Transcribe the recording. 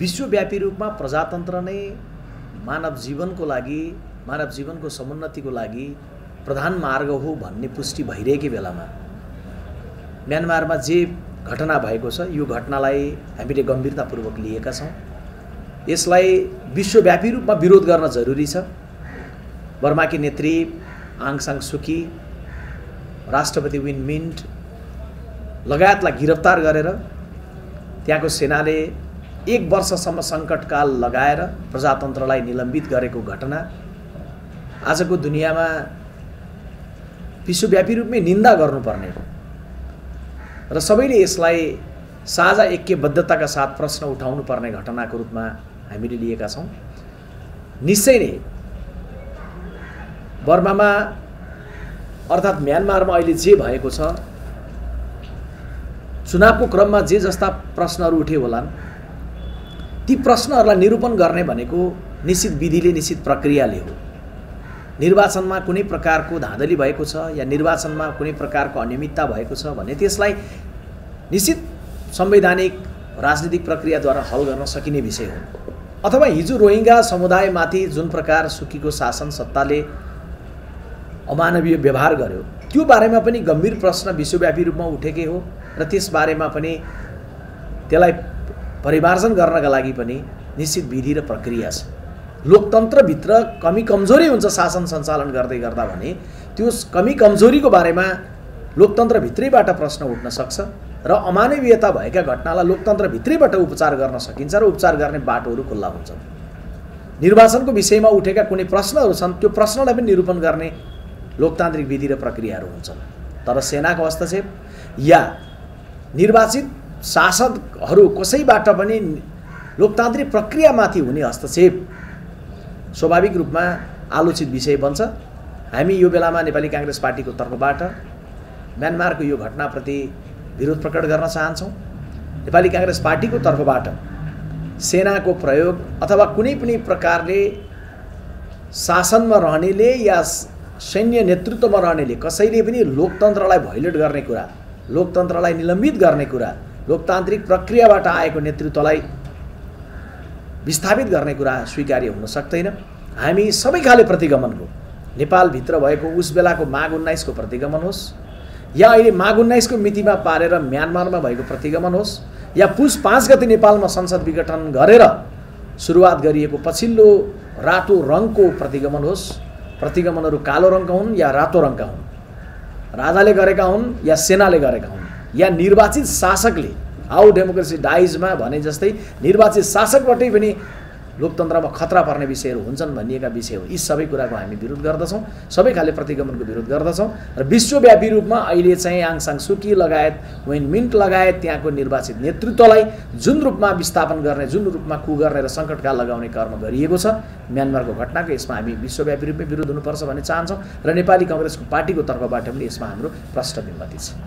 विश्वव्यापी रूपमा प्रजातन्त्र नै मानव जीवनको लागि मानव जीवनको समुन्नतिको लागि प्रधान मार्ग हो भन्ने पुष्टि भइरहेकै बेलामा म्यानमारमा जे घटना भएको छ यो घटनालाई हामीले गम्भीरतापूर्वक लिएका छौँ। यसलाई विश्वव्यापी रूपमा विरोध गर्न जरुरी छ। बर्माकी नेत्री आङ साङ सुकी राष्ट्रपति विन मिन्ट लगायतलाई गिरफ्तार गरेर त्यहाँको सेनाले एक वर्षसम्म सङ्कटकाल लगाएर प्रजातन्त्रलाई निलम्बित गरेको घटना आजको दुनियाँमा विश्वव्यापी रूपमै निन्दा गर्नुपर्ने हो। र सबैले यसलाई साझा ऐक्यबद्धताका साथ प्रश्न उठाउनु पर्ने घटनाको रूपमा हामीले लिएका छौँ। निश्चय नै बर्मामा अर्थात् म्यानमारमा अहिले जे भएको छ चुनावको क्रममा जे जस्ता प्रश्नहरू उठे होलान् ती प्रश्नहरूलाई निरूपण गर्ने भनेको निश्चित विधिले निश्चित प्रक्रियाले हो। निर्वाचनमा कुनै प्रकारको धाँधली भएको छ या निर्वाचनमा कुनै प्रकारको अनियमितता भएको छ भने त्यसलाई निश्चित संवैधानिक राजनीतिक प्रक्रियाद्वारा हल गर्न सकिने विषय हो। अथवा हिजो रोहिङ्गा समुदायमाथि जुन प्रकार सुकीको शासन सत्ताले अमानवीय व्यवहार गर्यो त्यो बारेमा पनि गम्भीर प्रश्न विश्वव्यापी रूपमा उठेकै हो र त्यसबारेमा पनि त्यसलाई परिमार्जन गर्नका लागि पनि निश्चित विधि र प्रक्रिया छ। लोकतन्त्रभित्र कमी कमजोरी हुन्छ शासन सञ्चालन गर्दै गर्दा भने त्यो कमी कमजोरीको बारेमा लोकतन्त्रभित्रैबाट प्रश्न उठ्न सक्छ र अमानवीयता भएका घटनालाई लोकतन्त्रभित्रैबाट उपचार गर्न सकिन्छ र उपचार गर्ने बाटोहरू खुल्ला हुन्छन्। निर्वाचनको विषयमा उठेका कुनै प्रश्नहरू छन् त्यो प्रश्नलाई पनि निरूपण गर्ने लोकतान्त्रिक विधि र प्रक्रियाहरू हुन्छन्। तर सेनाको हस्तक्षेप या निर्वाचित शासकहरू कसैबाट पनि लोकतान्त्रिक प्रक्रियामाथि हुने हस्तक्षेप स्वाभाविक रूपमा आलोचित विषय बन्छ। हामी यो बेलामा नेपाली काङ्ग्रेस पार्टीको तर्फबाट म्यानमारको यो घटनाप्रति विरोध प्रकट गर्न चाहन्छौँ। नेपाली काङ्ग्रेस पार्टीको तर्फबाट सेनाको प्रयोग अथवा कुनै पनि प्रकारले शासनमा रहनेले या सैन्य नेतृत्वमा रहनेले कसैले पनि लोकतन्त्रलाई भोइलेट गर्ने कुरा लोकतन्त्रलाई निलम्बित गर्ने कुरा लोकतान्त्रिक प्रक्रियाबाट आएको नेतृत्वलाई विस्थापित गर्ने कुरा स्वीकार्य हुन सक्दैन। हामी सबै खाले प्रतिगमनको नेपालभित्र भएको उस बेलाको माघ उन्नाइसको प्रतिगमन होस् या अहिले माघ उन्नाइसको मितिमा पारेर म्यानमारमा भएको प्रतिगमन होस् या पुस पाँच गति नेपालमा संसद विघटन गरेर सुरुवात गरिएको पछिल्लो रातो रङको प्रतिगमन होस् प्रतिगमनहरू कालो रङका हुन् या रातो रङका हुन्। राजाले गरेका हुन् या सेनाले गरेका हुन्। या निर्वाचित शासकले हाउ डेमोक्रेसी डाइजमा भने जस्तै निर्वाचित शासकबाटै पनि लोकतन्त्रमा खतरा पर्ने विषयहरू हुन्छन् भनिएका विषय हो। यी सबै कुराको हामी विरोध गर्दछौँ। सबै खाले प्रतिगमनको विरोध गर्दछौँ र विश्वव्यापी रूपमा अहिले चाहिँ आङसाङ सुकी लगायत वेन मिन्ट लगायत त्यहाँको निर्वाचित नेतृत्वलाई जुन रूपमा विस्थापन गर्ने जुन रूपमा कु गर्ने र सङ्कटकाल लगाउने कर्म गरिएको छ म्यानमारको घटनाको यसमा हामी विश्वव्यापी रूपमै विरोध हुनुपर्छ भन्ने चाहन्छौँ र नेपाली कङ्ग्रेसको पार्टीको तर्फबाट पनि यसमा हाम्रो प्रष्ट विमति छ।